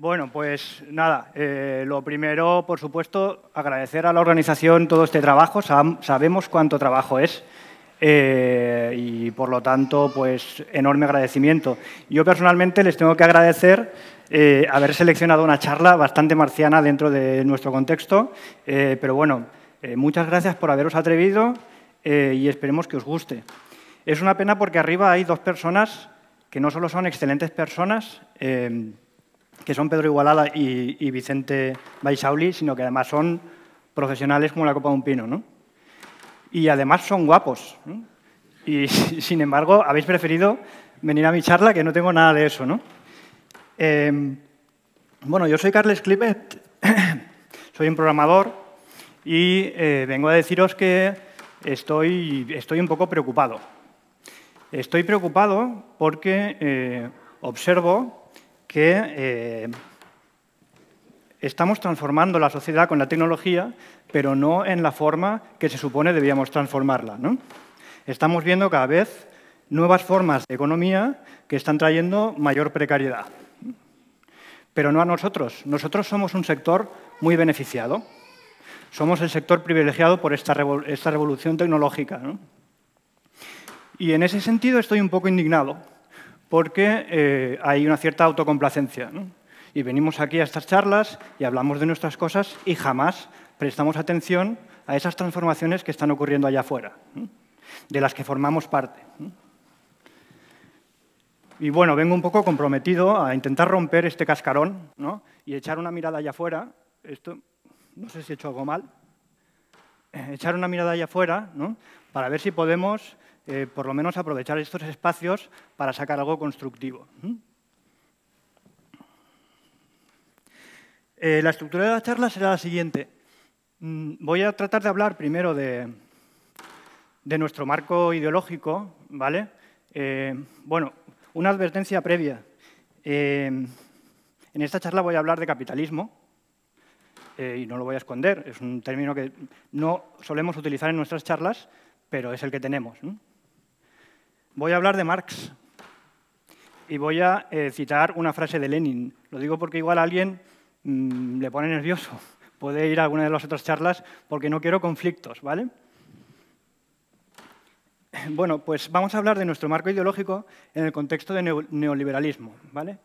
Bueno, pues nada, eh, lo primero, por supuesto, agradecer a la organización todo este trabajo. sabemos cuánto trabajo es eh, y, por lo tanto, pues enorme agradecimiento. Yo personalmente les tengo que agradecer eh, haber seleccionado una charla bastante marciana dentro de nuestro contexto, pero bueno, muchas gracias por haberos atrevido y esperemos que os guste. Es una pena porque arriba hay dos personas que no solo son excelentes personas, que son Pedro Igualada y, Vicente Baisauli, sino que además son profesionales como la copa de un pino, ¿no? Y además son guapos. Y sin embargo, habéis preferido venir a mi charla, que no tengo nada de eso, ¿no? Em, bueno, yo soy Carles Clipet, soy un programador y eh, vengo a deciros que estoy, estoy un poco preocupado. Estoy preocupado porque eh, observo que eh, estamos transformando la sociedad con la tecnología, pero no en la forma que se supone debíamos transformarla. ¿no? Estamos viendo cada vez nuevas formas de economía que están trayendo mayor precariedad. Pero no a nosotros. Nosotros somos un sector muy beneficiado. Somos el sector privilegiado por esta, revolución tecnológica. Y en ese sentido estoy un poco indignado porque eh, hay una cierta autocomplacencia. Y venimos aquí a estas charlas y hablamos de nuestras cosas y jamás prestamos atención a esas transformaciones que están ocurriendo allá afuera, de las que formamos parte. Y bueno, vengo un poco comprometido a intentar romper este cascarón y echar una mirada allá afuera. Esto, no sé si he hecho algo mal. Eh, echar una mirada allá afuera para ver si podemos eh, por lo menos aprovechar estos espacios para sacar algo constructivo. Eh, la estructura de la charla será la siguiente. Mm, voy a tratar de hablar primero de, nuestro marco ideológico, ¿vale? Eh, bueno, una advertencia previa. en esta charla voy a hablar de capitalismo, y no lo voy a esconder, es un término que no solemos utilizar en nuestras charlas, pero es el que tenemos. Voy a hablar de Marx y voy a eh, citar una frase de Lenin. Lo digo porque igual a alguien mm, le pone nervioso. Puede ir a alguna de las otras charlas porque no quiero conflictos, ¿vale? Bueno, pues vamos a hablar de nuestro marco ideológico en el contexto de neoliberalismo, ¿vale?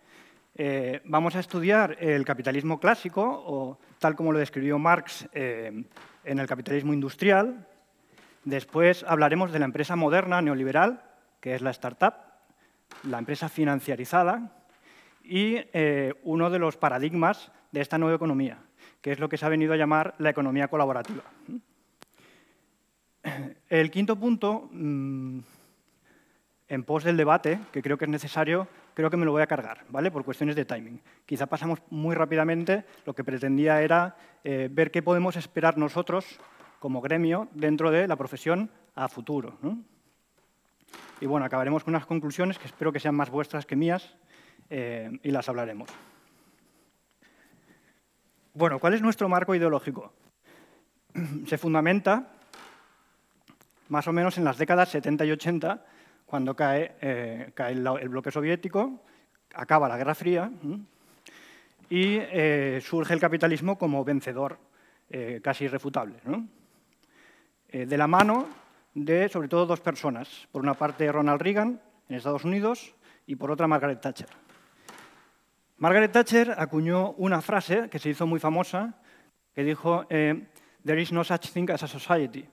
Eh, vamos a estudiar el capitalismo clásico, o tal como lo describió Marx eh, en el capitalismo industrial. Después hablaremos de la empresa moderna neoliberal, que es la startup, la empresa financiarizada y eh, uno de los paradigmas de esta nueva economía, que es lo que se ha venido a llamar la economía colaborativa. El quinto punto, mm, en pos del debate, que creo que es necesario, creo que me lo voy a cargar, ¿vale? por cuestiones de timing. Quizá pasamos muy rápidamente, lo que pretendía era eh, ver qué podemos esperar nosotros como gremio dentro de la profesión a futuro. Y bueno, acabaremos con unas conclusiones que espero que sean más vuestras que mías eh, y las hablaremos. Bueno, ¿cuál es nuestro marco ideológico? Se fundamenta más o menos en las décadas 70 y 80, cuando cae, eh, el, bloque soviético, acaba la Guerra Fría y eh, surge el capitalismo como vencedor casi irrefutable. de la mano de sobre todo dos personas. Por una parte Ronald Reagan en Estados Unidos y por otra Margaret Thatcher. Margaret Thatcher acuñó una frase que se hizo muy famosa que dijo eh, There is no such thing as a society.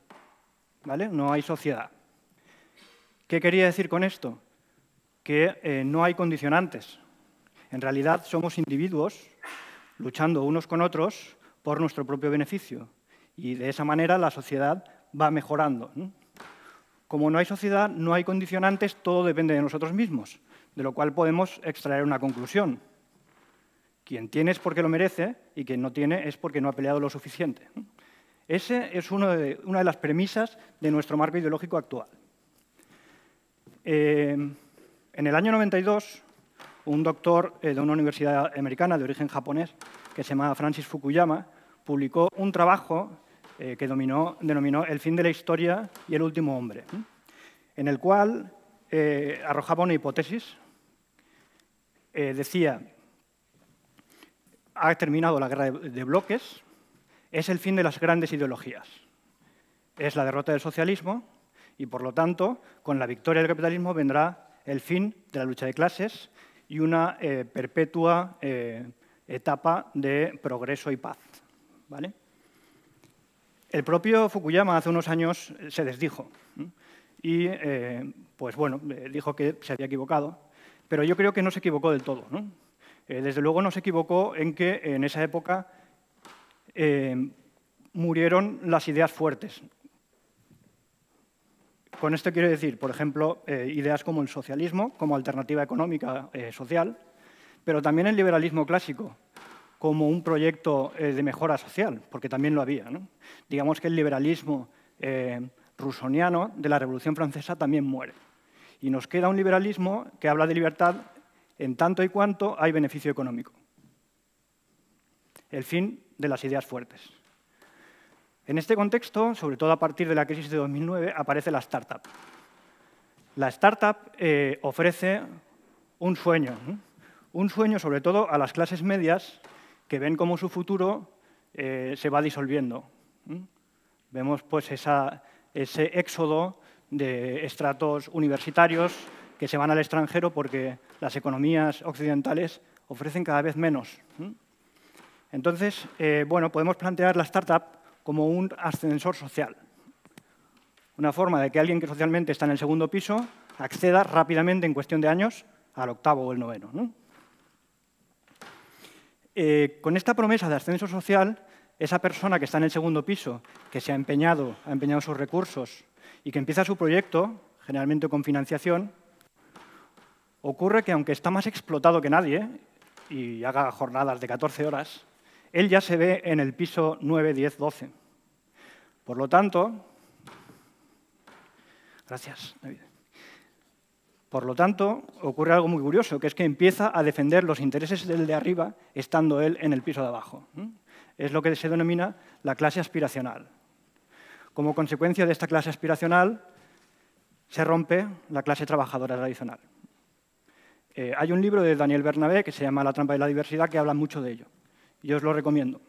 ¿Vale? No hay sociedad. ¿Qué quería decir con esto? Que eh, no hay condicionantes. En realidad somos individuos luchando unos con otros por nuestro propio beneficio. Y de esa manera la sociedad va mejorando. Como no hay sociedad, no hay condicionantes, todo depende de nosotros mismos, de lo cual podemos extraer una conclusión. Quien tiene es porque lo merece y quien no tiene es porque no ha peleado lo suficiente. Esa es una de las premisas de nuestro marco ideológico actual. Eh, en el año 92, un doctor eh, de una universidad americana de origen japonés, que se llama Francis Fukuyama, publicó un trabajo eh, que denominó El fin de la historia y el último hombre, en el cual eh, arrojaba una hipótesis. Eh, decía ha terminado la guerra de bloques, es el fin de las grandes ideologías. Es la derrota del socialismo y, por lo tanto, con la victoria del capitalismo vendrá el fin de la lucha de clases y una perpetua etapa de progreso y paz. ¿vale? El propio Fukuyama hace unos años se desdijo y, eh, pues bueno, dijo que se había equivocado, pero yo creo que no se equivocó del todo. desde luego no se equivocó en que en esa época murieron las ideas fuertes. Con esto quiero decir, por ejemplo, eh, ideas como el socialismo, como alternativa económica eh, social, pero también el liberalismo clásico, como un proyecto eh, de mejora social, porque también lo había. Digamos que el liberalismo rusoniano de la Revolución Francesa también muere. Y nos queda un liberalismo que habla de libertad en tanto y cuanto hay beneficio económico. El fin de las ideas fuertes. En este contexto, sobre todo a partir de la crisis de 2009, aparece la startup. La startup eh, ofrece un sueño, un sueño sobre todo a las clases medias que ven cómo su futuro eh, se va disolviendo. Vemos pues ese éxodo de estratos universitarios que se van al extranjero porque las economías occidentales ofrecen cada vez menos. Entonces, eh, bueno, podemos plantear la startup como un ascensor social. Una forma de que alguien que socialmente está en el segundo piso acceda rápidamente, en cuestión de años, al octavo o el noveno. Eh, con esta promesa de ascenso social, esa persona que está en el segundo piso, que se ha empeñado, ha empeñado sus recursos y que empieza su proyecto, generalmente con financiación, ocurre que aunque está más explotado que nadie y haga jornadas de 14 horas, él ya se ve en el piso 9, 10, 12. Por lo tanto, gracias, Por lo tanto, ocurre algo muy curioso, que es que empieza a defender los intereses del de arriba estando él en el piso de abajo. Es lo que se denomina la clase aspiracional. Como consecuencia de esta clase aspiracional, se rompe la clase trabajadora tradicional. Eh, hay un libro de Daniel Bernabé que se llama La trampa de la diversidad que habla mucho de ello. Yo os lo recomiendo.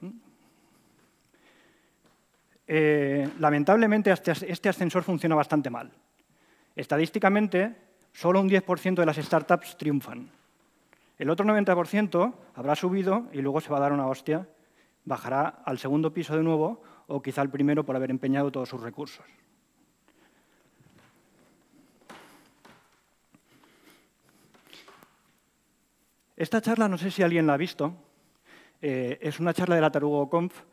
Eh, lamentablemente este, este ascensor funciona bastante mal. Estadísticamente, solo un 10% de las startups triunfan. El otro 90% habrá subido y luego se va a dar una hostia, bajará al segundo piso de nuevo o quizá al primero por haber empeñado todos sus recursos. Esta charla, no sé si alguien la ha visto, eh, es una charla de la Tarugo Conf.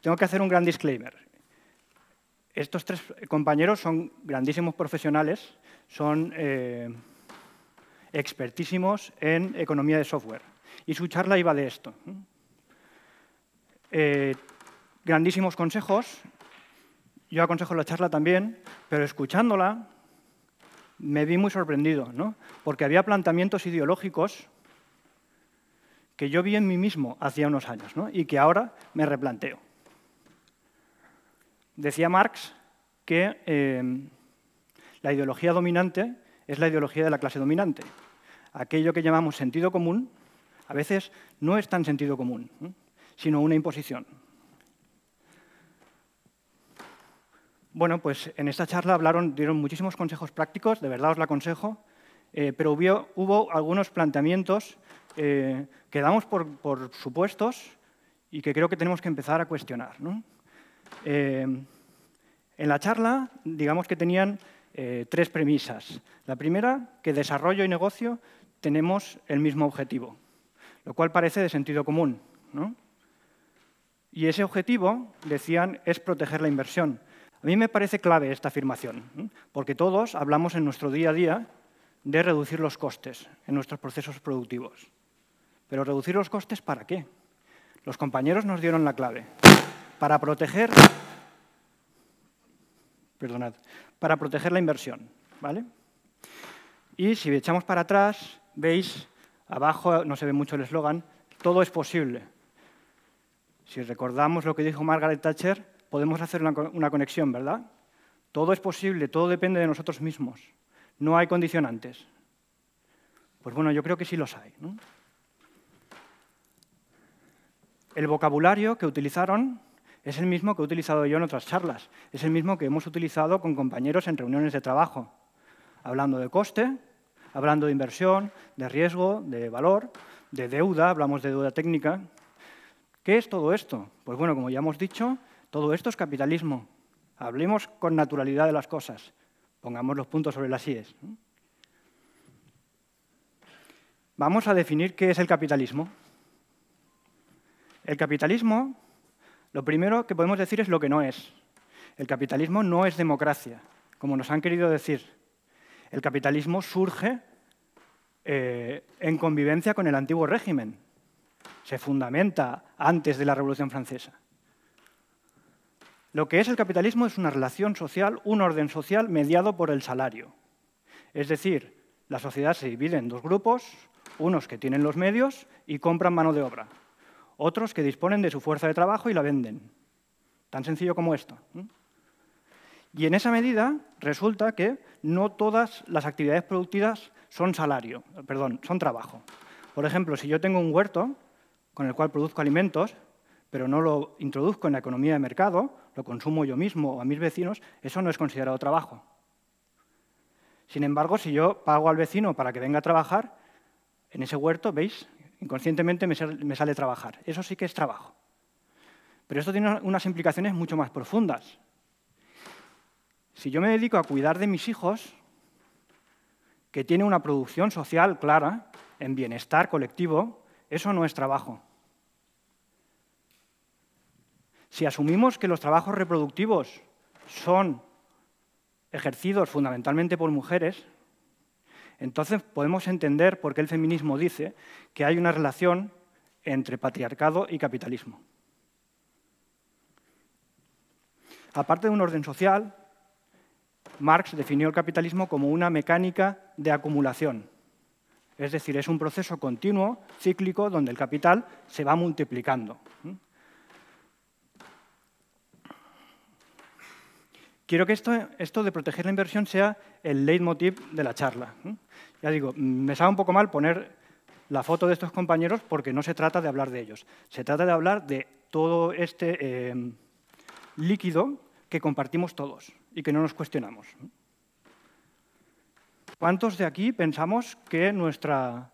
Tengo que hacer un gran disclaimer. Estos tres compañeros son grandísimos profesionales, son eh, expertísimos en economía de software. Y su charla iba de esto. Eh, grandísimos consejos. Yo aconsejo la charla también, pero escuchándola me vi muy sorprendido, ¿no? porque había planteamientos ideológicos que yo vi en mí mismo hacía unos años y que ahora me replanteo. Decía Marx que eh, la ideología dominante es la ideología de la clase dominante. Aquello que llamamos sentido común a veces no es tan sentido común, sino una imposición. Bueno, pues en esta charla hablaron, dieron muchísimos consejos prácticos, de verdad os la aconsejo, eh, pero hubo, algunos planteamientos eh, que damos por, supuestos y que creo que tenemos que empezar a cuestionar. Eh, en la charla, digamos que tenían eh, tres premisas. La primera, que desarrollo y negocio tenemos el mismo objetivo, lo cual parece de sentido común. Y ese objetivo, decían, es proteger la inversión. A mí me parece clave esta afirmación, porque todos hablamos en nuestro día a día de reducir los costes en nuestros procesos productivos. Pero reducir los costes, ¿para qué? Los compañeros nos dieron la clave. Para proteger, perdonad, para proteger la inversión. ¿vale? Y si echamos para atrás, veis, abajo no se ve mucho el eslogan, todo es posible. Si recordamos lo que dijo Margaret Thatcher, podemos hacer una, conexión, ¿verdad? Todo es posible, todo depende de nosotros mismos. No hay condicionantes. Pues bueno, yo creo que sí los hay. El vocabulario que utilizaron es el mismo que he utilizado yo en otras charlas, es el mismo que hemos utilizado con compañeros en reuniones de trabajo, hablando de coste, hablando de inversión, de riesgo, de valor, de deuda, hablamos de deuda técnica. ¿Qué es todo esto? Pues bueno, como ya hemos dicho, todo esto es capitalismo. Hablemos con naturalidad de las cosas. Pongamos los puntos sobre las IES. Vamos a definir qué es el capitalismo. El capitalismo, lo primero que podemos decir es lo que no es. El capitalismo no es democracia, como nos han querido decir. El capitalismo surge eh, en convivencia con el antiguo régimen. Se fundamenta antes de la Revolución Francesa. Lo que es el capitalismo es una relación social, un orden social mediado por el salario. Es decir, la sociedad se divide en dos grupos, unos que tienen los medios y compran mano de obra, otros que disponen de su fuerza de trabajo y la venden. Tan sencillo como esto. Y en esa medida resulta que no todas las actividades productivas son salario, perdón, son trabajo. Por ejemplo, si yo tengo un huerto con el cual produzco alimentos, pero no lo introduzco en la economía de mercado, lo consumo yo mismo o a mis vecinos, eso no es considerado trabajo. Sin embargo, si yo pago al vecino para que venga a trabajar, en ese huerto, ¿veis? Inconscientemente me sale, trabajar. Eso sí que es trabajo. Pero esto tiene unas implicaciones mucho más profundas. Si yo me dedico a cuidar de mis hijos, que tiene una producción social clara, en bienestar colectivo, eso no es trabajo. Si asumimos que los trabajos reproductivos son ejercidos fundamentalmente por mujeres, entonces podemos entender por qué el feminismo dice que hay una relación entre patriarcado y capitalismo. Aparte de un orden social, Marx definió el capitalismo como una mecánica de acumulación. Es decir, es un proceso continuo, cíclico, donde el capital se va multiplicando. Quiero que esto, esto de proteger la inversión sea el leitmotiv de la charla. Ya digo, me sabe un poco mal poner la foto de estos compañeros porque no se trata de hablar de ellos. Se trata de hablar de todo este eh, líquido que compartimos todos y que no nos cuestionamos. ¿Cuántos de aquí pensamos que nuestra,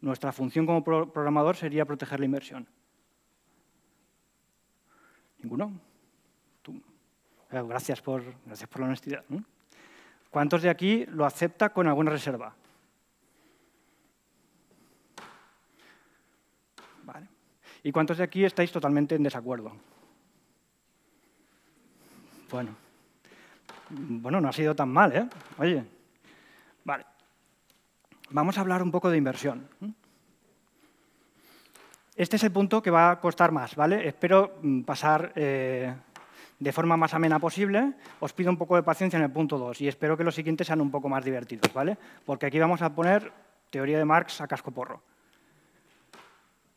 nuestra función como programador sería proteger la inversión? ¿Ninguno? Gracias, por, gracias por la honestidad. ¿Cuántos de aquí lo acepta con alguna reserva? Vale. ¿Y cuántos de aquí estáis totalmente en desacuerdo? Bueno, bueno, no ha sido tan mal, ¿eh? Oye, vale. Vamos a hablar un poco de inversión. Este es el punto que va a costar más, ¿vale? Espero mm, pasar eh, de forma más amena posible. Os pido un poco de paciencia en el punto 2 y espero que los siguientes sean un poco más divertidos, ¿vale? Porque aquí vamos a poner teoría de Marx a cascoporro.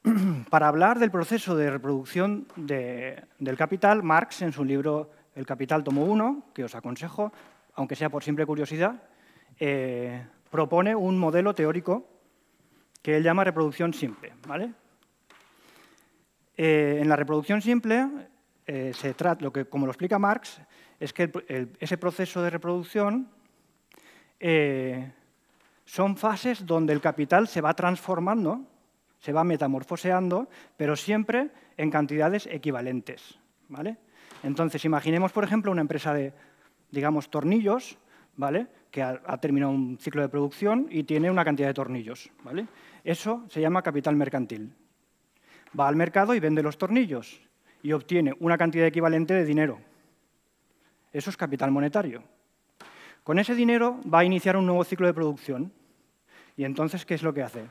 Para hablar del proceso de reproducción del capital, Marx, en su libro el Capital tomo 1, que os aconsejo, aunque sea por simple curiosidad, eh, propone un modelo teórico que él llama reproducción simple. ¿vale? Eh, en la reproducción simple, eh, se trata, lo que, como lo explica Marx, es que ese proceso de reproducción son fases donde el capital se va transformando, se va metamorfoseando, pero siempre en cantidades equivalentes. ¿vale? Entonces, imaginemos, por ejemplo, una empresa de, digamos, tornillos, ¿vale? que ha, terminado un ciclo de producción y tiene una cantidad de tornillos. ¿vale? Eso se llama capital mercantil. Va al mercado y vende los tornillos y obtiene una cantidad equivalente de dinero. Eso es capital monetario. Con ese dinero va a iniciar un nuevo ciclo de producción. Y entonces, ¿qué es lo que hace?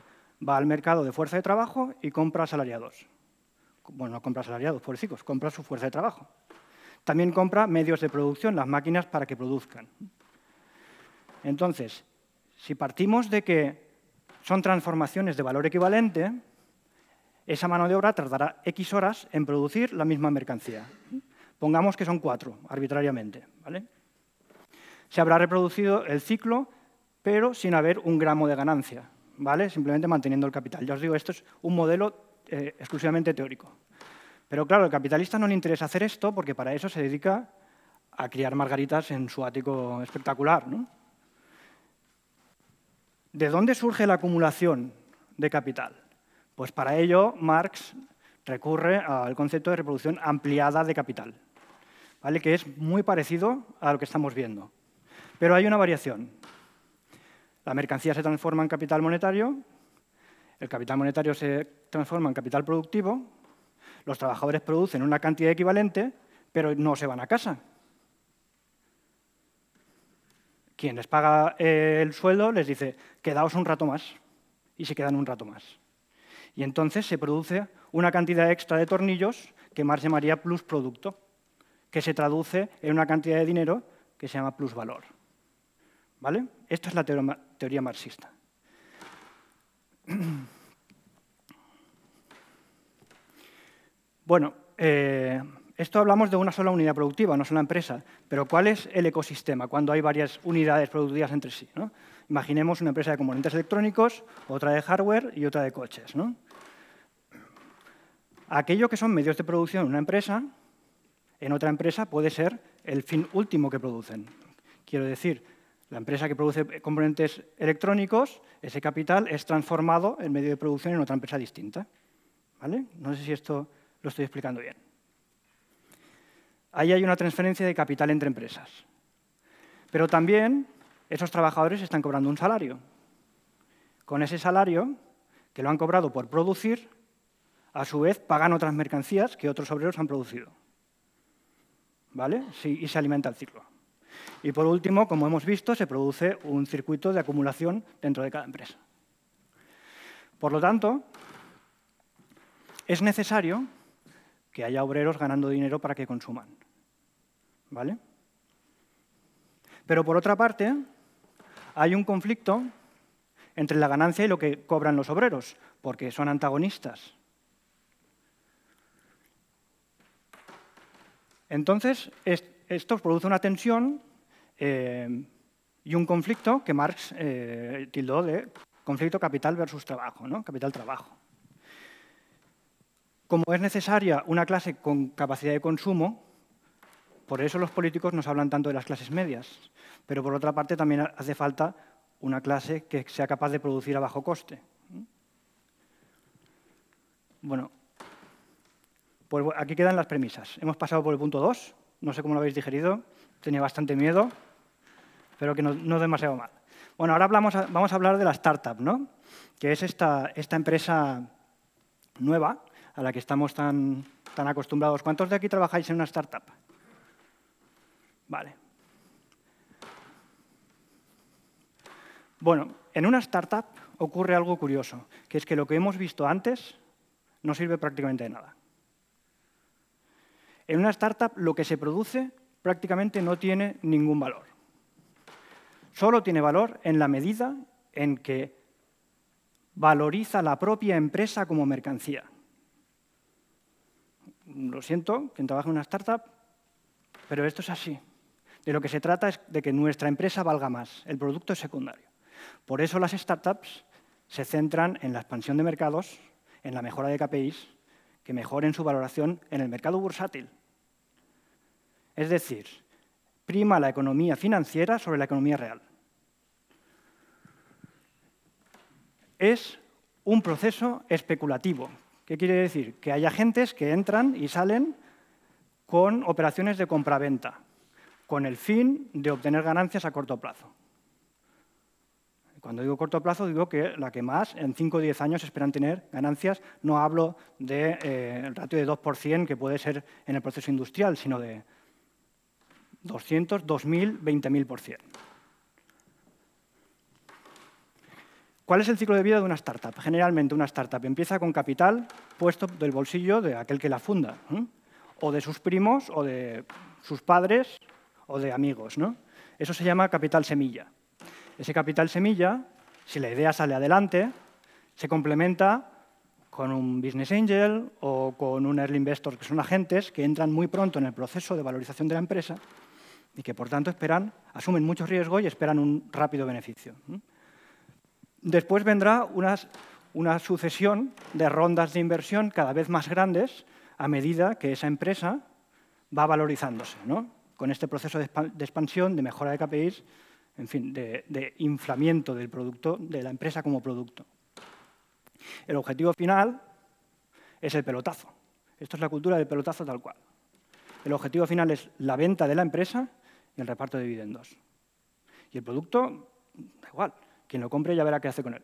Va al mercado de fuerza de trabajo y compra asalariados. Bueno, no compra asalariados, pobrecicos, compra su fuerza de trabajo. También compra medios de producción, las máquinas para que produzcan. Entonces, si partimos de que son transformaciones de valor equivalente, esa mano de obra tardará X horas en producir la misma mercancía. Pongamos que son cuatro, arbitrariamente. ¿vale? Se habrá reproducido el ciclo, pero sin haber un gramo de ganancia, ¿vale? simplemente manteniendo el capital. Ya os digo, esto es un modelo eh, exclusivamente teórico. Pero claro, al capitalista no le interesa hacer esto porque para eso se dedica a criar margaritas en su ático espectacular. ¿De dónde surge la acumulación de capital? Pues para ello Marx recurre al concepto de reproducción ampliada de capital, ¿vale? que es muy parecido a lo que estamos viendo. Pero hay una variación. La mercancía se transforma en capital monetario, el capital monetario se transforma en capital productivo, los trabajadores producen una cantidad equivalente, pero no se van a casa. Quien les paga el sueldo les dice, quedaos un rato más, y se quedan un rato más. Y entonces se produce una cantidad extra de tornillos que Marx llamaría plusproducto, que se traduce en una cantidad de dinero que se llama plusvalor. ¿Vale? Esta es la teoría marxista. Bueno, eh, esto hablamos de una sola unidad productiva, una sola empresa, pero ¿cuál es el ecosistema cuando hay varias unidades productivas entre sí? Imaginemos una empresa de componentes electrónicos, otra de hardware y otra de coches. Aquello que son medios de producción en una empresa, en otra empresa puede ser el fin último que producen. Quiero decir, la empresa que produce componentes electrónicos, ese capital es transformado en medio de producción en otra empresa distinta. ¿Vale? No sé si esto lo estoy explicando bien. Ahí hay una transferencia de capital entre empresas. Pero también esos trabajadores están cobrando un salario. Con ese salario, que lo han cobrado por producir, a su vez pagan otras mercancías que otros obreros han producido. ¿Vale? y se alimenta el ciclo. Y por último, como hemos visto, se produce un circuito de acumulación dentro de cada empresa. Por lo tanto, es necesario que haya obreros ganando dinero para que consuman. ¿Vale? Pero por otra parte, hay un conflicto entre la ganancia y lo que cobran los obreros, porque son antagonistas. Entonces, esto produce una tensión eh, y un conflicto que Marx eh, tildó de conflicto capital versus trabajo, ¿no? capital-trabajo. Como es necesaria una clase con capacidad de consumo, por eso los políticos nos hablan tanto de las clases medias, pero por otra parte también hace falta una clase que sea capaz de producir a bajo coste. Bueno, pues aquí quedan las premisas. Hemos pasado por el punto 2, no sé cómo lo habéis digerido, tenía bastante miedo, pero que no, no demasiado mal. Bueno, ahora vamos a hablar de la startup, ¿no? que es esta, esta empresa nueva a la que estamos tan, tan acostumbrados. ¿Cuántos de aquí trabajáis en una startup? Vale. Bueno, en una startup ocurre algo curioso, que es que lo que hemos visto antes no sirve prácticamente de nada. En una startup lo que se produce prácticamente no tiene ningún valor. Solo tiene valor en la medida en que valoriza la propia empresa como mercancía lo siento, quien trabaja en una startup, pero esto es así. De lo que se trata es de que nuestra empresa valga más, el producto es secundario. Por eso las startups se centran en la expansión de mercados, en la mejora de KPIs, que mejoren su valoración en el mercado bursátil. Es decir, prima la economía financiera sobre la economía real. Es un proceso especulativo ¿Qué quiere decir? Que hay agentes que entran y salen con operaciones de compraventa, con el fin de obtener ganancias a corto plazo. Cuando digo corto plazo, digo que la que más, en 5 o 10 años esperan tener ganancias, no hablo del de, eh, ratio de 2% que puede ser en el proceso industrial, sino de 200, 2.000, 20.000%. ¿Cuál es el ciclo de vida de una startup? Generalmente una startup empieza con capital puesto del bolsillo de aquel que la funda, o de sus primos, o de sus padres, o de amigos. Eso se llama capital semilla. Ese capital semilla, si la idea sale adelante, se complementa con un business angel o con un early investor, que son agentes que entran muy pronto en el proceso de valorización de la empresa y que, por tanto, esperan, asumen mucho riesgo y esperan un rápido beneficio. Después vendrá una sucesión de rondas de inversión cada vez más grandes a medida que esa empresa va valorizándose, ¿no? Con este proceso de, expansión, de mejora de KPIs, en fin, de, inflamiento del producto, de la empresa como producto. El objetivo final es el pelotazo. Esto es la cultura del pelotazo tal cual. El objetivo final es la venta de la empresa y el reparto de dividendos. Y el producto, da igual, quien lo compre ya verá qué hace con él.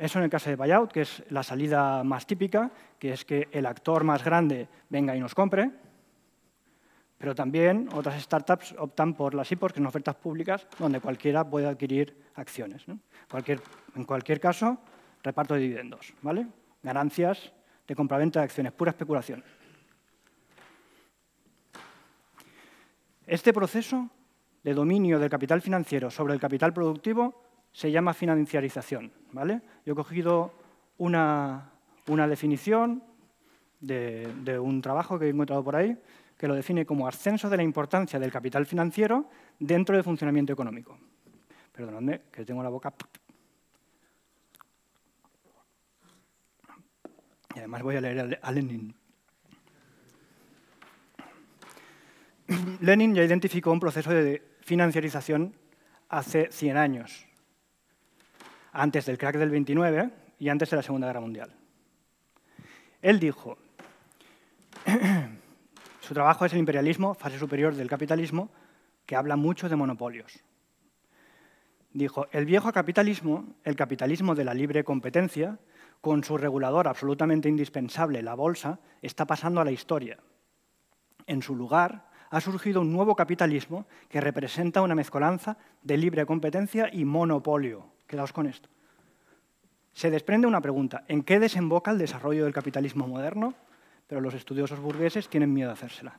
Eso en el caso de buyout, que es la salida más típica, que es que el actor más grande venga y nos compre, pero también otras startups optan por las IPOs, que son ofertas públicas, donde cualquiera puede adquirir acciones. en cualquier caso, reparto de dividendos, ¿vale? ganancias de compraventa de acciones, pura especulación. Este proceso de dominio del capital financiero sobre el capital productivo se llama financiarización. ¿vale? Yo he cogido una, definición de, de, un trabajo que he encontrado por ahí, que lo define como ascenso de la importancia del capital financiero dentro del funcionamiento económico. Perdonadme, que tengo la boca... Y además voy a leer a Lenin. Lenin ya identificó un proceso de financiarización hace 100 años, antes del crack del 29 y antes de la Segunda Guerra Mundial. Él dijo, su trabajo es el imperialismo, fase superior del capitalismo, que habla mucho de monopolios. Dijo, el viejo capitalismo, el capitalismo de la libre competencia, con su regulador absolutamente indispensable, la bolsa, está pasando a la historia. En su lugar, ha surgido un nuevo capitalismo que representa una mezcolanza de libre competencia y monopolio. Quedaos con esto. Se desprende una pregunta, ¿en qué desemboca el desarrollo del capitalismo moderno? Pero los estudiosos burgueses tienen miedo de hacérsela.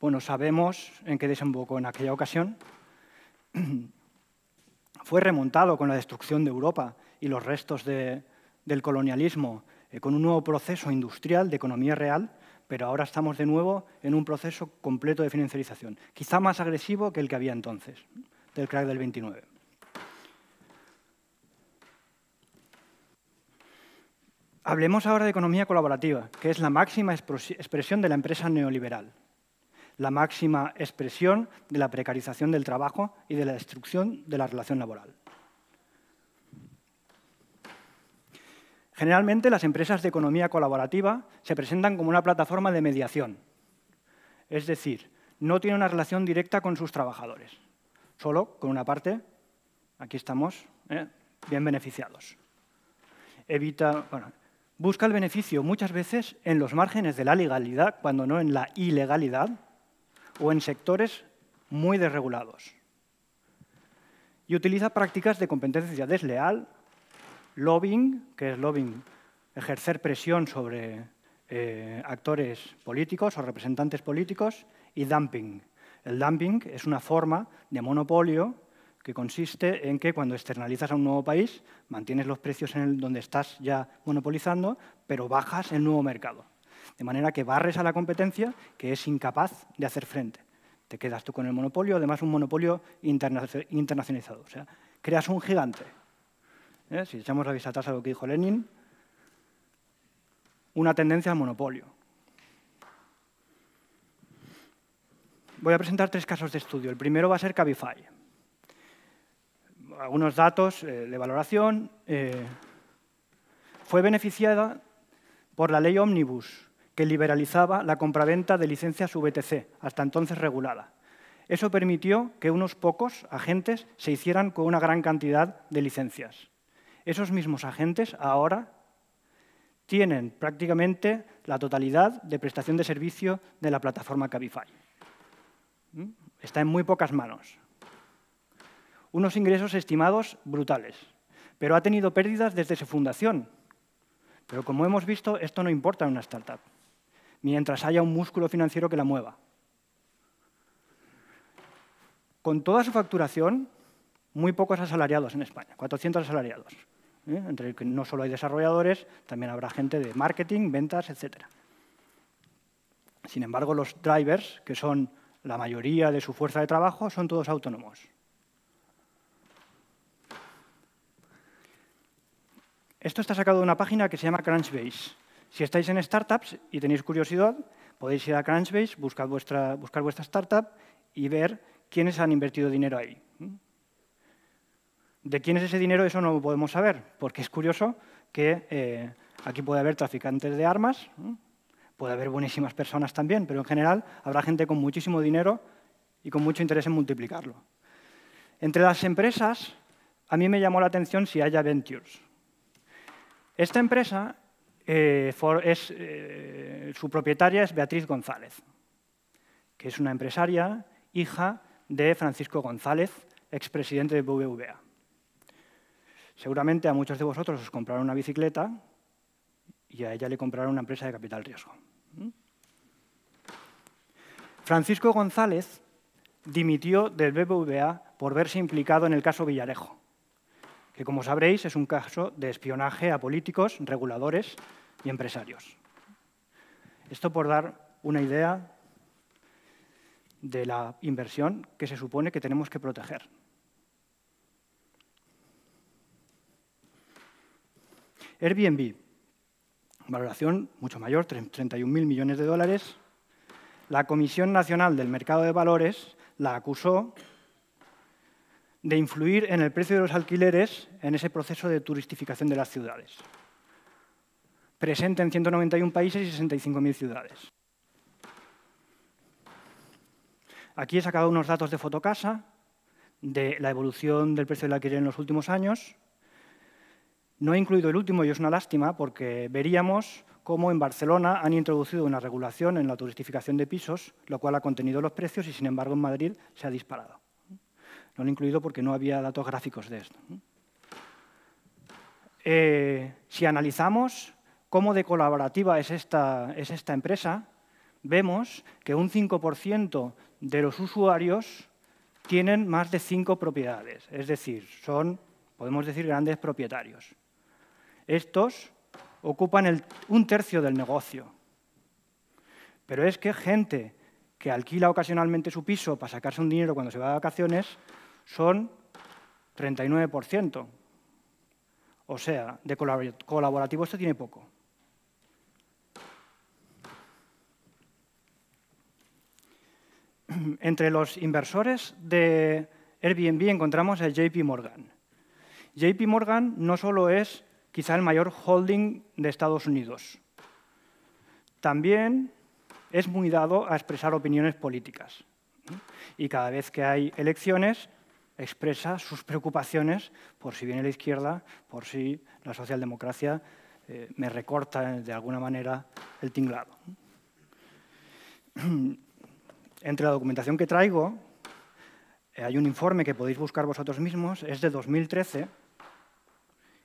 Bueno, sabemos en qué desembocó en aquella ocasión. Fue remontado con la destrucción de Europa y los restos del colonialismo, eh, con un nuevo proceso industrial de economía real, pero ahora estamos de nuevo en un proceso completo de financiarización, quizá más agresivo que el que había entonces, del crack del 29. Hablemos ahora de economía colaborativa, que es la máxima expresión de la empresa neoliberal, la máxima expresión de la precarización del trabajo y de la destrucción de la relación laboral. Generalmente las empresas de economía colaborativa se presentan como una plataforma de mediación, es decir, no tienen una relación directa con sus trabajadores, solo con una parte, aquí estamos, ¿eh? bien beneficiados. Evita, busca el beneficio muchas veces en los márgenes de la legalidad, cuando no en la ilegalidad, o en sectores muy desregulados. Y utiliza prácticas de competencia desleal, lobbying, que es lobbying, ejercer presión sobre eh, actores políticos o representantes políticos, y dumping. El dumping es una forma de monopolio que consiste en que cuando externalizas a un nuevo país, mantienes los precios en el donde estás ya monopolizando, pero bajas el nuevo mercado. De manera que barres a la competencia que es incapaz de hacer frente. Te quedas tú con el monopolio, además un monopolio internacionalizado. O sea, creas un gigante. ¿Eh? Si echamos la vista atrás a lo que dijo Lenin, una tendencia al monopolio. Voy a presentar tres casos de estudio. El primero va a ser Cabify algunos datos eh, de valoración. Eh, fue beneficiada por la ley Omnibus, que liberalizaba la compraventa de licencias VTC, hasta entonces regulada. Eso permitió que unos pocos agentes se hicieran con una gran cantidad de licencias. Esos mismos agentes ahora tienen prácticamente la totalidad de prestación de servicio de la plataforma Cabify. ¿Mm? Está en muy pocas manos unos ingresos estimados brutales, pero ha tenido pérdidas desde su fundación. Pero como hemos visto, esto no importa en una startup, mientras haya un músculo financiero que la mueva. Con toda su facturación, muy pocos asalariados en España, 400 asalariados, ¿eh? entre que no solo hay desarrolladores, también habrá gente de marketing, ventas, etc. Sin embargo, los drivers, que son la mayoría de su fuerza de trabajo, son todos autónomos. Esto está sacado de una página que se llama Crunchbase. Si estáis en startups y tenéis curiosidad, podéis ir a Crunchbase, buscar vuestra, buscar vuestra startup y ver quiénes han invertido dinero ahí. ¿De quién es ese dinero? Eso no lo podemos saber, porque es curioso que eh, aquí puede haber traficantes de armas, puede haber buenísimas personas también, pero en general habrá gente con muchísimo dinero y con mucho interés en multiplicarlo. Entre las empresas, a mí me llamó la atención si haya Ventures. Esta empresa, eh, es, eh, su propietaria es Beatriz González, que es una empresaria, hija de Francisco González, expresidente de BBVA. Seguramente a muchos de vosotros os compraron una bicicleta y a ella le compraron una empresa de capital riesgo. Francisco González dimitió del BBVA por verse implicado en el caso Villarejo, que como sabréis es un caso de espionaje a políticos, reguladores y empresarios. Esto por dar una idea de la inversión que se supone que tenemos que proteger. Airbnb, valoración mucho mayor, 31.000 millones de dólares. La Comisión Nacional del Mercado de Valores la acusó de influir en el precio de los alquileres en ese proceso de turistificación de las ciudades. Presente en 191 países y 65.000 ciudades. Aquí he sacado unos datos de Fotocasa de la evolución del precio del alquiler en los últimos años. No he incluido el último y es una lástima porque veríamos cómo en Barcelona han introducido una regulación en la turistificación de pisos, lo cual ha contenido los precios y, sin embargo, en Madrid se ha disparado. No lo he incluido porque no había datos gráficos de esto. Eh, si analizamos cómo de colaborativa es esta, es esta empresa, vemos que un 5% de los usuarios tienen más de cinco propiedades, es decir, son, podemos decir, grandes propietarios. Estos ocupan un tercio del negocio. Pero es que gente que alquila ocasionalmente su piso para sacarse un dinero cuando se va de vacaciones son 39%. O sea, de colaborativo esto tiene poco. Entre los inversores de Airbnb encontramos a JP Morgan. JP Morgan no solo es quizá el mayor holding de Estados Unidos. También es muy dado a expresar opiniones políticas. Y cada vez que hay elecciones, expresa sus preocupaciones por si viene la izquierda, por si la socialdemocracia eh, me recorta de alguna manera el tinglado. Entre la documentación que traigo, eh, hay un informe que podéis buscar vosotros mismos, es de 2013,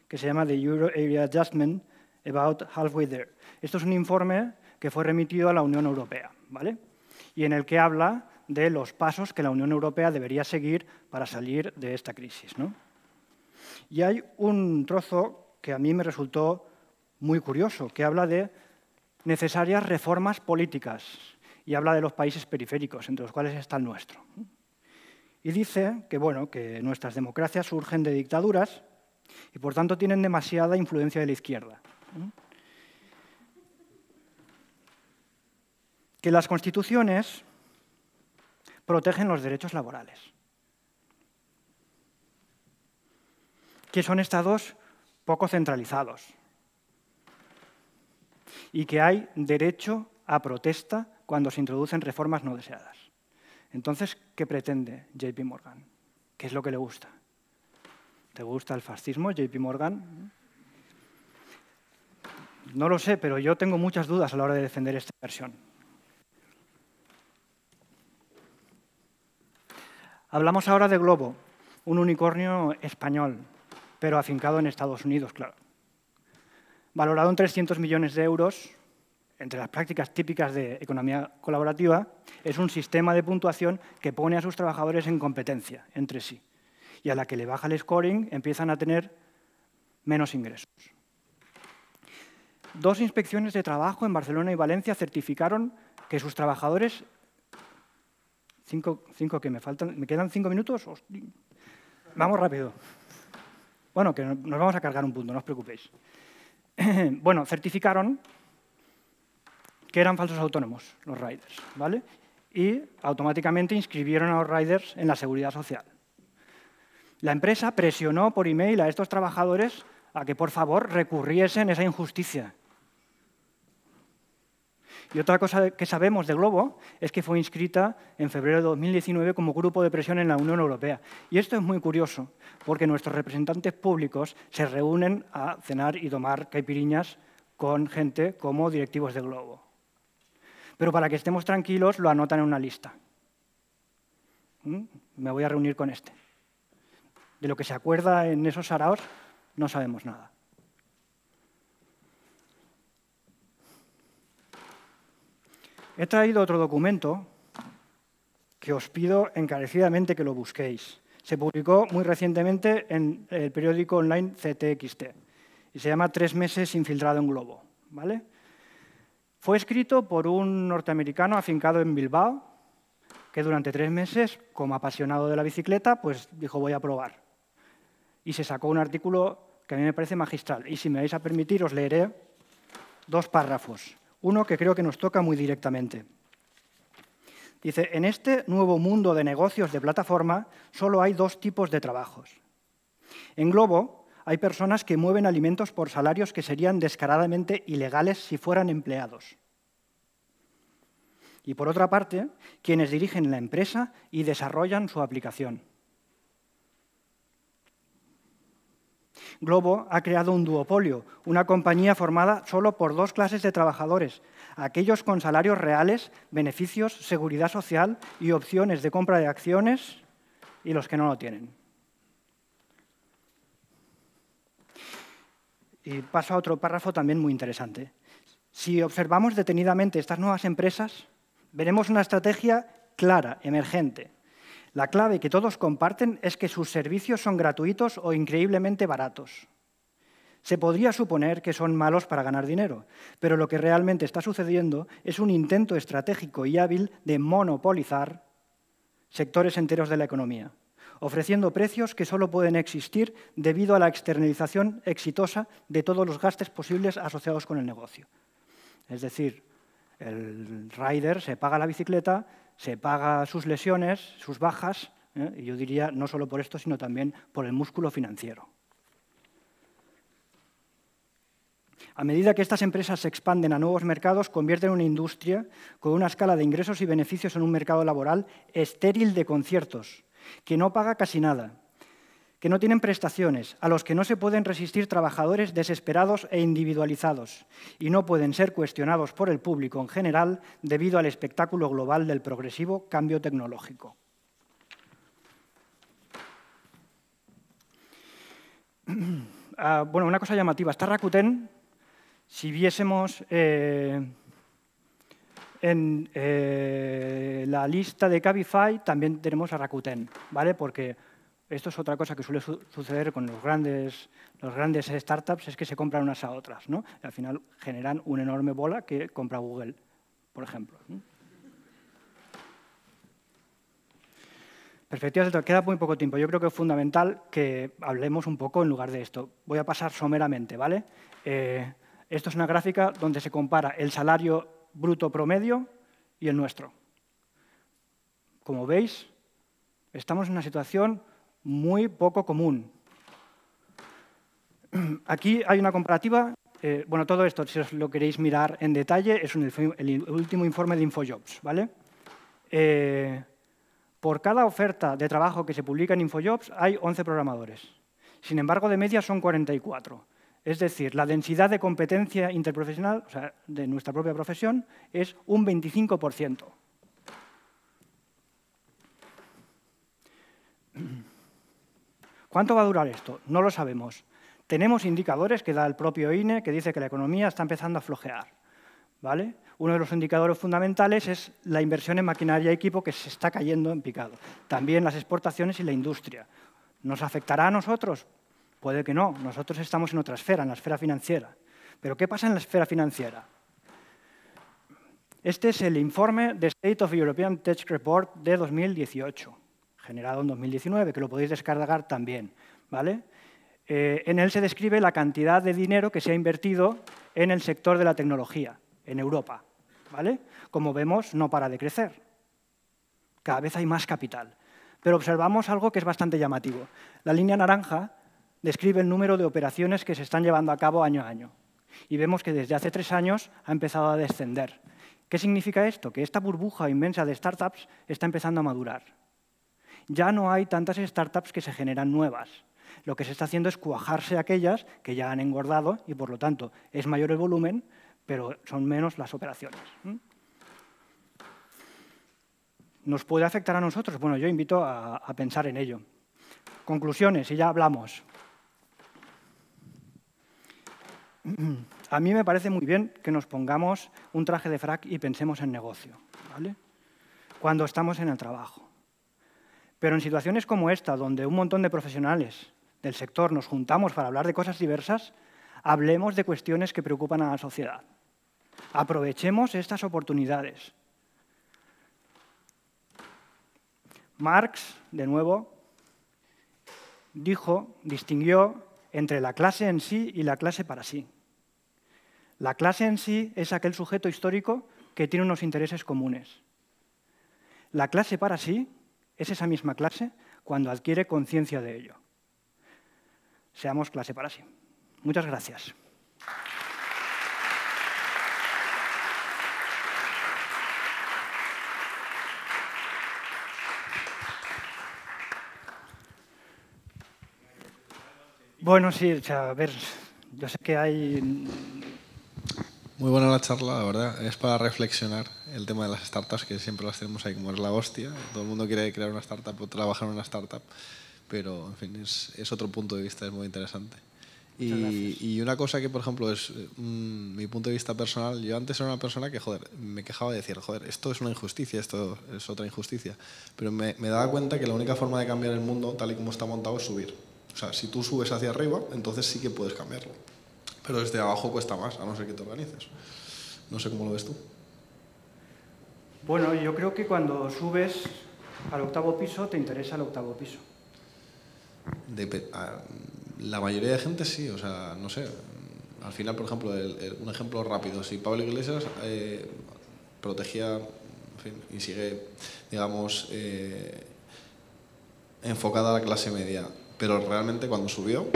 que se llama The Euro Area Adjustment About Halfway There. Esto es un informe que fue remitido a la Unión Europea, ¿vale? Y en el que habla de los pasos que la Unión Europea debería seguir para salir de esta crisis. ¿no? Y hay un trozo que a mí me resultó muy curioso, que habla de necesarias reformas políticas y habla de los países periféricos, entre los cuales está el nuestro. Y dice que, bueno, que nuestras democracias surgen de dictaduras y por tanto tienen demasiada influencia de la izquierda. Que las constituciones protegen los derechos laborales. Que son estados poco centralizados. Y que hay derecho a protesta cuando se introducen reformas no deseadas. Entonces, ¿qué pretende JP Morgan? ¿Qué es lo que le gusta? ¿Te gusta el fascismo, JP Morgan? No lo sé, pero yo tengo muchas dudas a la hora de defender esta versión. Hablamos ahora de Globo, un unicornio español, pero afincado en Estados Unidos, claro. Valorado en 300 millones de euros, entre las prácticas típicas de economía colaborativa, es un sistema de puntuación que pone a sus trabajadores en competencia entre sí y a la que le baja el scoring empiezan a tener menos ingresos. Dos inspecciones de trabajo en Barcelona y Valencia certificaron que sus trabajadores... Cinco, cinco que me faltan... ¿Me quedan cinco minutos? Vamos rápido. Bueno, que nos vamos a cargar un punto, no os preocupéis. bueno, certificaron que eran falsos autónomos los riders, ¿vale? Y automáticamente inscribieron a los riders en la seguridad social. La empresa presionó por email a estos trabajadores a que, por favor, recurriesen esa injusticia. Y otra cosa que sabemos de Globo es que fue inscrita en febrero de 2019 como grupo de presión en la Unión Europea. Y esto es muy curioso, porque nuestros representantes públicos se reúnen a cenar y tomar caipiriñas con gente como directivos de Globo. Pero para que estemos tranquilos, lo anotan en una lista. ¿Mm? Me voy a reunir con este. De lo que se acuerda en esos saraos, no sabemos nada. He traído otro documento que os pido encarecidamente que lo busquéis. Se publicó muy recientemente en el periódico online CTXT y se llama Tres meses infiltrado en Globo. ¿vale? Fue escrito por un norteamericano afincado en Bilbao que durante tres meses, como apasionado de la bicicleta, pues dijo voy a probar. Y se sacó un artículo que a mí me parece magistral. Y si me vais a permitir, os leeré dos párrafos. Uno que creo que nos toca muy directamente. Dice, en este nuevo mundo de negocios de plataforma solo hay dos tipos de trabajos. En Globo hay personas que mueven alimentos por salarios que serían descaradamente ilegales si fueran empleados. Y por otra parte, quienes dirigen la empresa y desarrollan su aplicación. Globo ha creado un duopolio, una compañía formada solo por dos clases de trabajadores, aquellos con salarios reales, beneficios, seguridad social y opciones de compra de acciones y los que no lo tienen. Y paso a otro párrafo también muy interesante. Si observamos detenidamente estas nuevas empresas, veremos una estrategia clara, emergente, la clave que todos comparten es que sus servicios son gratuitos o increíblemente baratos. Se podría suponer que son malos para ganar dinero, pero lo que realmente está sucediendo es un intento estratégico y hábil de monopolizar sectores enteros de la economía, ofreciendo precios que solo pueden existir debido a la externalización exitosa de todos los gastos posibles asociados con el negocio. Es decir, el rider se paga la bicicleta, se paga sus lesiones, sus bajas, ¿eh? y yo diría no solo por esto, sino también por el músculo financiero. A medida que estas empresas se expanden a nuevos mercados, convierten una industria con una escala de ingresos y beneficios en un mercado laboral estéril de conciertos, que no paga casi nada, que no tienen prestaciones, a los que no se pueden resistir trabajadores desesperados e individualizados, y no pueden ser cuestionados por el público en general debido al espectáculo global del progresivo cambio tecnológico. Ah, bueno, una cosa llamativa. Está Rakuten, si viésemos eh, en eh, la lista de Cabify, también tenemos a Rakuten, ¿vale? Porque esto es otra cosa que suele suceder con los grandes, los grandes startups, es que se compran unas a otras, ¿no? Y al final generan una enorme bola que compra Google, por ejemplo. Perspectivas queda muy poco tiempo. Yo creo que es fundamental que hablemos un poco en lugar de esto. Voy a pasar someramente, ¿vale? Eh, esto es una gráfica donde se compara el salario bruto promedio y el nuestro. Como veis, estamos en una situación muy poco común. Aquí hay una comparativa. Eh, bueno, todo esto, si os lo queréis mirar en detalle, es el último informe de InfoJobs. ¿vale? Eh, por cada oferta de trabajo que se publica en InfoJobs hay 11 programadores. Sin embargo, de media son 44. Es decir, la densidad de competencia interprofesional, o sea, de nuestra propia profesión, es un 25%. ¿Cuánto va a durar esto? No lo sabemos. Tenemos indicadores que da el propio INE que dice que la economía está empezando a flojear. ¿vale? Uno de los indicadores fundamentales es la inversión en maquinaria y equipo que se está cayendo en picado. También las exportaciones y la industria. ¿Nos afectará a nosotros? Puede que no. Nosotros estamos en otra esfera, en la esfera financiera. Pero ¿qué pasa en la esfera financiera? Este es el informe de State of European Tech Report de 2018 generado en 2019, que lo podéis descargar también. ¿vale? Eh, en él se describe la cantidad de dinero que se ha invertido en el sector de la tecnología en Europa. ¿vale? Como vemos, no para de crecer. Cada vez hay más capital. Pero observamos algo que es bastante llamativo. La línea naranja describe el número de operaciones que se están llevando a cabo año a año. Y vemos que desde hace tres años ha empezado a descender. ¿Qué significa esto? Que esta burbuja inmensa de startups está empezando a madurar. Ya no hay tantas startups que se generan nuevas. Lo que se está haciendo es cuajarse aquellas que ya han engordado y, por lo tanto, es mayor el volumen, pero son menos las operaciones. ¿Nos puede afectar a nosotros? Bueno, yo invito a, pensar en ello. Conclusiones, y ya hablamos. A mí me parece muy bien que nos pongamos un traje de frac y pensemos en negocio, ¿vale? cuando estamos en el trabajo. Pero en situaciones como esta, donde un montón de profesionales del sector nos juntamos para hablar de cosas diversas, hablemos de cuestiones que preocupan a la sociedad. Aprovechemos estas oportunidades. Marx, de nuevo, dijo, distinguió entre la clase en sí y la clase para sí. La clase en sí es aquel sujeto histórico que tiene unos intereses comunes. La clase para sí es esa misma clase cuando adquiere conciencia de ello. Seamos clase para sí. Muchas gracias. Bueno, sí, a ver, yo sé que hay... Muy buena la charla, la verdad. Es para reflexionar el tema de las startups, que siempre las tenemos ahí como es la hostia. Todo el mundo quiere crear una startup o trabajar en una startup, pero, en fin, es, es otro punto de vista, es muy interesante. Y, y, una cosa que, por ejemplo, es mm, mi punto de vista personal, yo antes era una persona que, joder, me quejaba de decir, joder, esto es una injusticia, esto es otra injusticia. Pero me, me daba cuenta que la única forma de cambiar el mundo, tal y como está montado, es subir. O sea, si tú subes hacia arriba, entonces sí que puedes cambiarlo. Pero desde abajo cuesta más, a no ser que te organices. No sé cómo lo ves tú. Bueno, yo creo que cuando subes al octavo piso, te interesa el octavo piso. la mayoría de gente sí, o sea, no sé. Al final, por ejemplo, un ejemplo rápido. Si Pablo Iglesias eh, protegía en fin, y sigue, digamos, eh, enfocada a la clase media pero realmente cuando subió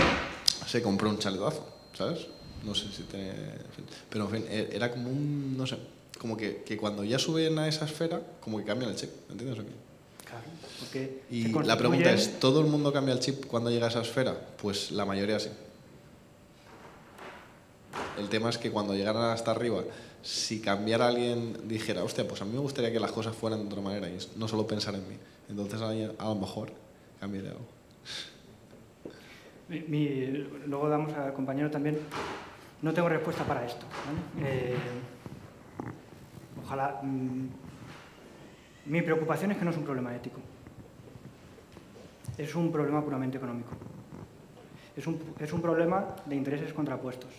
se compró un chaletazo, ¿sabes? No sé si te... Pero en fin, e-, era como un, no sé, como que, que cuando ya suben a esa esfera, como que cambian el chip, ¿entiendes? Claro, porque y la pregunta es, ¿todo el mundo cambia el chip cuando llega a esa esfera? Pues la mayoría sí. El tema es que cuando llegaran hasta arriba, si cambiara alguien, dijera, hostia, pues a mí me gustaría que las cosas fueran de otra manera y no solo pensar en mí. Entonces a, lo mejor cambiaría algo luego damos al compañero también. No tengo respuesta para esto. Eh, ojalá. Mm, mi preocupación es que no es un problema ético. Es un problema puramente económico. Es un, es un problema de intereses contrapuestos,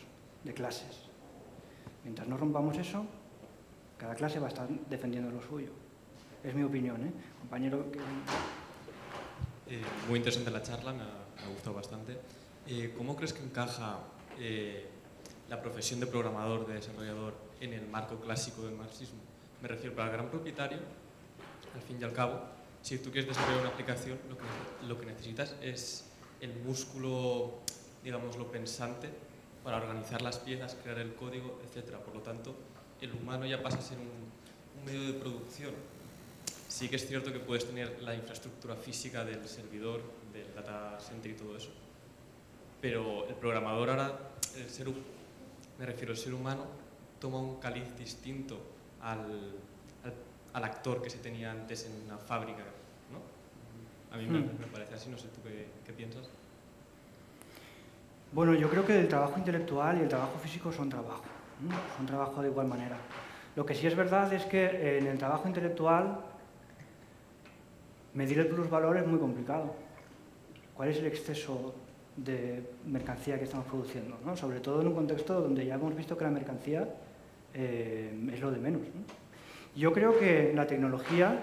de clases. Mientras no rompamos eso, cada clase va a estar defendiendo lo suyo. Es mi opinión, ¿eh? Compañero. Eh, muy interesante la charla, me ha gustado bastante. Eh, ¿Cómo crees que encaja eh, la profesión de programador, de desarrollador, en el marco clásico del marxismo? Me refiero para el gran propietario, al fin y al cabo, si tú quieres desarrollar una aplicación, lo que, lo que necesitas es el músculo, digamos, lo pensante para organizar las piezas, crear el código, etc. Por lo tanto, el humano ya pasa a ser un, un medio de producción. Sí que es cierto que puedes tener la infraestructura física del servidor, del data center y todo eso. Pero el programador ahora, el ser, me refiero al ser humano, toma un caliz distinto al, al, actor que se tenía antes en una fábrica. ¿no? A mí me, hmm. me, parece así, no sé tú qué, qué piensas. Bueno, yo creo que el trabajo intelectual y el trabajo físico son trabajo, ¿no? son trabajo de igual manera. Lo que sí es verdad es que en el trabajo intelectual medir el plusvalor es muy complicado cuál es el exceso de mercancía que estamos produciendo, ¿no? sobre todo en un contexto donde ya hemos visto que la mercancía eh, es lo de menos. Yo creo que la tecnología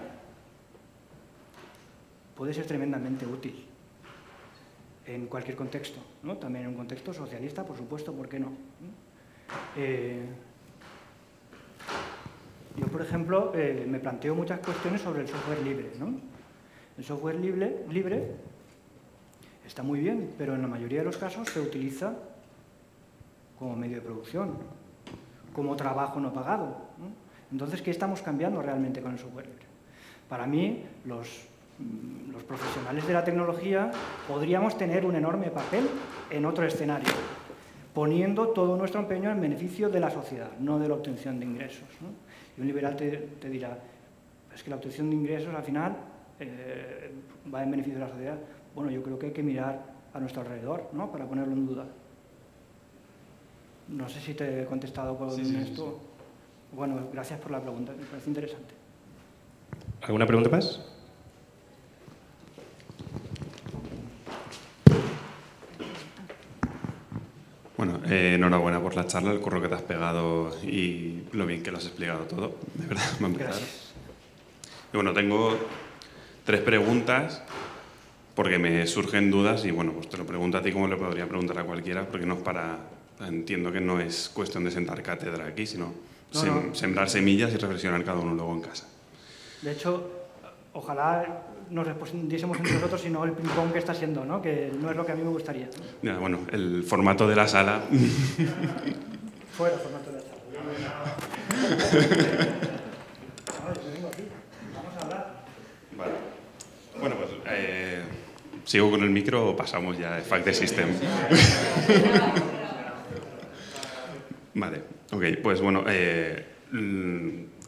puede ser tremendamente útil, en cualquier contexto, ¿no? también en un contexto socialista, por supuesto, ¿por qué no? Eh, yo, por ejemplo, eh, me planteo muchas cuestiones sobre el software libre. El software libre, libre está muy bien, pero en la mayoría de los casos se utiliza como medio de producción, como trabajo no pagado. Entonces, ¿qué estamos cambiando realmente con el software libre? Para mí, los, mm, los profesionales de la tecnología podríamos tener un enorme papel en otro escenario, poniendo todo nuestro empeño en beneficio de la sociedad, no de la obtención de ingresos. Y un liberal te, dirá, es que la obtención de ingresos al final eh, va en beneficio de la sociedad. Bueno, yo creo que hay que mirar a nuestro alrededor, ¿no? Para ponerlo en duda. No sé si te he contestado con esto. Bueno, gracias por la pregunta, me parece interesante. ¿Alguna pregunta más? Bueno, eh, enhorabuena por la charla, el curro que te has pegado y lo bien que lo has explicado todo. De verdad, me ha Gracias. Y bueno, tengo tres preguntas porque me surgen dudas y bueno, pues te lo pregunto a ti como le podría preguntar a cualquiera porque no es para... Entiendo que no es cuestión de sentar cátedra aquí, sino sembrar semillas y reflexionar cada uno luego en casa. De hecho, ojalá nos respondiésemos entre nosotros y no el ping-pong que está siendo, ¿no? que no es lo que a mí me gustaría. Ya, bueno, el formato de la sala... Fuera formato de la sala. Vamos a hablar. Vale. Bueno, pues eh, sigo con el micro o pasamos ya a Fact the System. vale, ok, pues bueno, eh,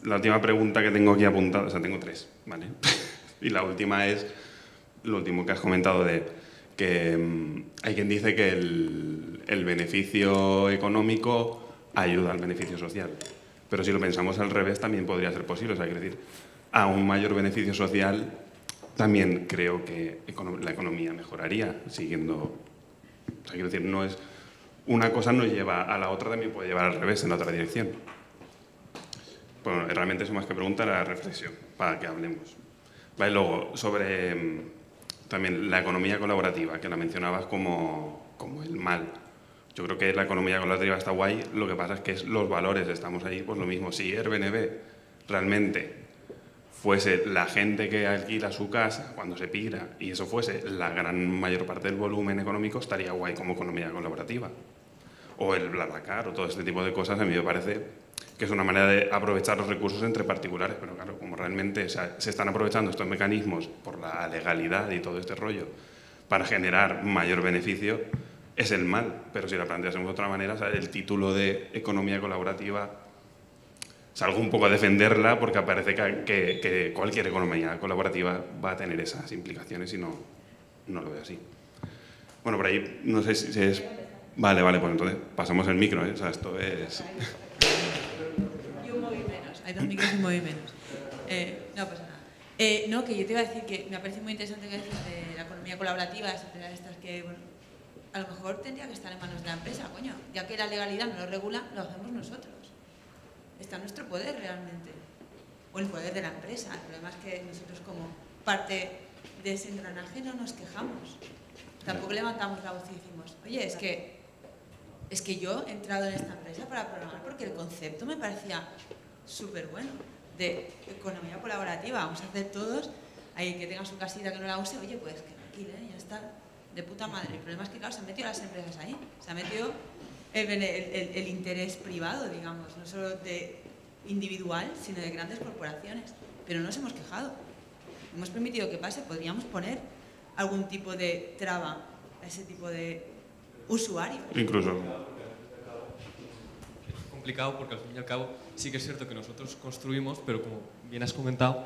la última pregunta que tengo aquí apuntada, o sea, tengo tres, ¿vale? y la última es lo último que has comentado de que mm, hay quien dice que el, el beneficio económico ayuda al beneficio social. Pero si lo pensamos al revés, también podría ser posible. O sea, quiero decir, a un mayor beneficio social también creo que la economía mejoraría siguiendo... O sea, quiero decir, no es... Una cosa no lleva a la otra, también puede llevar al revés, en la otra dirección. Bueno, realmente eso más que pregunta la reflexión, para que hablemos. Vale, luego, sobre mm, también la economía colaborativa, que la mencionabas como, como el mal. Yo creo que la economía colaborativa está guay, lo que pasa es que es los valores, estamos ahí, pues lo mismo. Si Airbnb realmente fuese la gente que alquila su casa cuando se pira y eso fuese la gran mayor parte del volumen económico, estaría guay como economía colaborativa. O el BlaBlaCar o todo este tipo de cosas, a mí me parece que es una manera de aprovechar los recursos entre particulares, pero claro, como realmente se están aprovechando estos mecanismos por la legalidad y todo este rollo para generar mayor beneficio, es el mal. Pero si la planteásemos de otra manera, el título de economía colaborativa salgo un poco a defenderla porque parece que, cualquier economía colaborativa va a tener esas implicaciones y no, no lo veo así. Bueno, por ahí no sé si es... Vale, vale, pues entonces pasamos el micro, ¿eh? o sea, esto es... Y un móvil menos, hay dos micros y un móvil menos. Eh, no pasa nada. Eh, no, que yo te iba a decir que me parece muy interesante que de la economía colaborativa, etcétera, estas que, a lo mejor tendría que estar en manos de la empresa, coño, ya que la legalidad no lo regula, lo hacemos nosotros está nuestro poder realmente, o el poder de la empresa. El problema es que nosotros como parte de ese engranaje no nos quejamos. Tampoco levantamos la voz y decimos, oye, es que, es que yo he entrado en esta empresa para programar porque el concepto me parecía súper bueno de economía colaborativa. Vamos a hacer todos, ahí que tenga su casita que no la use, oye, pues que tranquila, ya está, de puta madre. El problema es que, claro, se han metido las empresas ahí, se ha metido el, interés privado, digamos, no solo de individual, sino de grandes corporaciones. Pero no nos hemos quejado. Hemos permitido que pase. Podríamos poner algún tipo de traba a ese tipo de usuarios. Incluso. Es complicado porque al fin y al cabo sí que es cierto que nosotros construimos, pero como bien has comentado,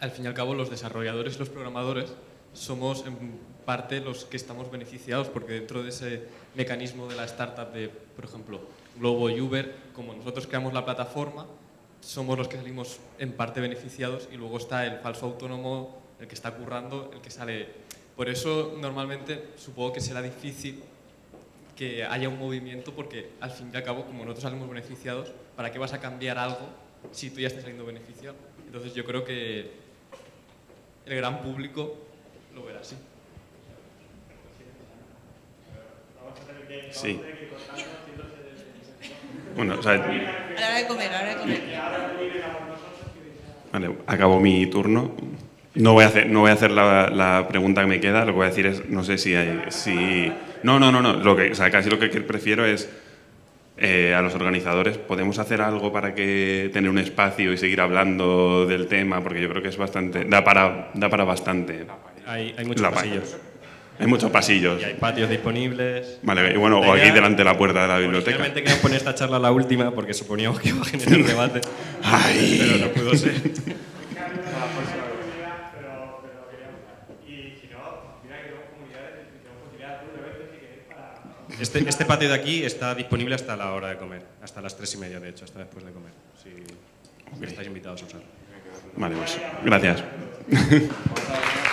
al fin y al cabo los desarrolladores y los programadores somos en parte los que estamos beneficiados porque dentro de ese mecanismo de la startup de, por ejemplo, Globo y Uber, como nosotros creamos la plataforma, somos los que salimos en parte beneficiados y luego está el falso autónomo, el que está currando, el que sale. Por eso normalmente supongo que será difícil que haya un movimiento porque al fin y al cabo, como nosotros salimos beneficiados, ¿para qué vas a cambiar algo si tú ya estás saliendo beneficiado? Entonces yo creo que el gran público lo verá así. Sí. Bueno, o sea, A la hora de comer, a la hora de comer. Vale, acabó mi turno. No voy a hacer, no voy a hacer la, la pregunta que me queda, lo que voy a decir es, no sé si hay... Si... No, no, no, no, lo que, o sea, casi lo que prefiero es eh, a los organizadores, ¿podemos hacer algo para que tener un espacio y seguir hablando del tema? Porque yo creo que es bastante... Da para, da para bastante. Hay, hay muchos La pa- pasillos. Hay muchos pasillos. Y hay patios disponibles. Vale, y bueno, o aquí delante de la puerta de la biblioteca. Originalmente queríamos poner esta charla la última porque suponíamos que iba a generar un debate. ¡Ay! Pero no pudo ser. Este, este patio de aquí está disponible hasta la hora de comer, hasta las tres y media, de hecho, hasta después de comer. Si estáis invitados a usarlo. Vale, pues gracias.